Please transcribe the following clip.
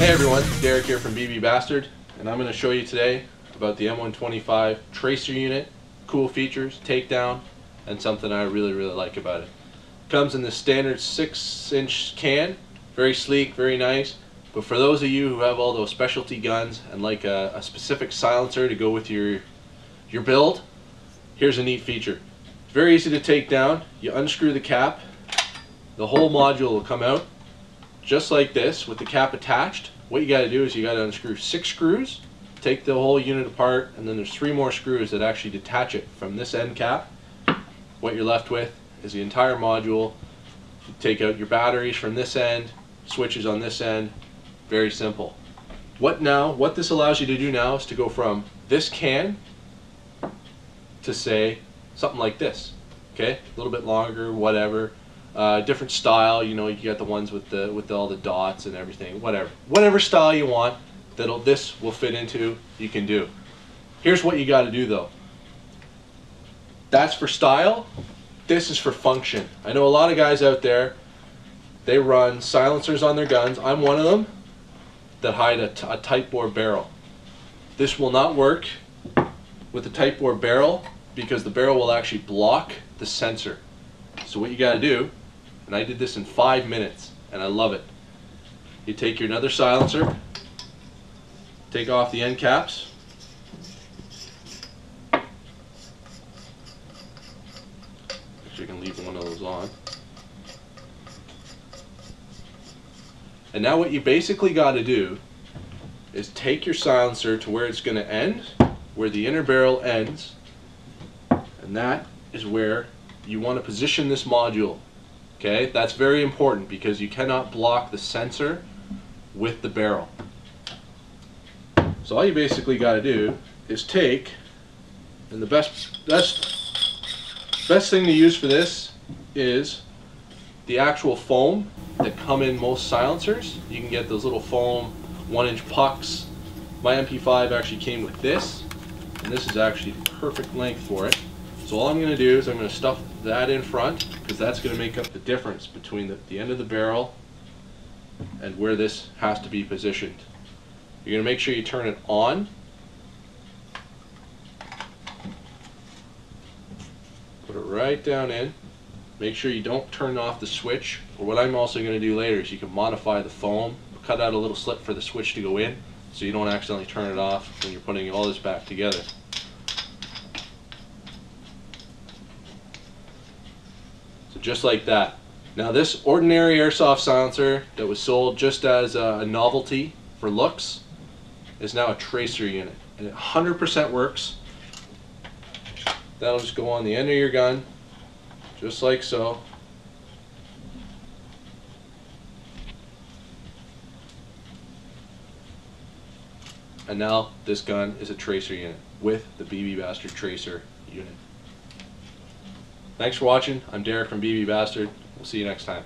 Hey everyone, Derek here from BB Bastard, and I'm going to show you today about the M125 tracer unit, cool features, takedown, and something I really really like about it. Comes in the standard 6 inch can, very sleek, very nice, but for those of you who have all those specialty guns and like a, a specific silencer to go with your, your build, here's a neat feature. It's very easy to take down, you unscrew the cap, the whole module will come out just like this with the cap attached. What you got to do is you got to unscrew six screws, take the whole unit apart, and then there's three more screws that actually detach it from this end cap. What you're left with is the entire module. You take out your batteries from this end, switches on this end. Very simple. What now? What this allows you to do now is to go from this can to say something like this. Okay, a little bit longer, whatever. Uh, different style, you know, you got the ones with the with all the dots and everything, whatever. Whatever style you want that'll this will fit into, you can do. Here's what you got to do though. That's for style. This is for function. I know a lot of guys out there, they run silencers on their guns. I'm one of them that hide a, a tight bore barrel. This will not work with a tight bore barrel because the barrel will actually block the sensor. So what you got to do and I did this in five minutes, and I love it. You take your another silencer, take off the end caps, actually you can leave one of those on. And now what you basically got to do is take your silencer to where it's going to end, where the inner barrel ends, and that is where you want to position this module. Okay, that's very important because you cannot block the sensor with the barrel. So all you basically got to do is take, and the best, best, best thing to use for this is the actual foam that come in most silencers. You can get those little foam one inch pucks. My MP5 actually came with this, and this is actually the perfect length for it. So all I'm going to do is I'm going to stuff that in front because that's going to make up the difference between the, the end of the barrel and where this has to be positioned. You're going to make sure you turn it on. Put it right down in. Make sure you don't turn off the switch. Or what I'm also going to do later is you can modify the foam, cut out a little slit for the switch to go in so you don't accidentally turn it off when you're putting all this back together. Just like that. Now this ordinary airsoft silencer that was sold just as a novelty for looks is now a tracer unit and it 100% works. That'll just go on the end of your gun just like so. And now this gun is a tracer unit with the BB Bastard tracer unit. Thanks for watching. I'm Derek from BB Bastard. We'll see you next time.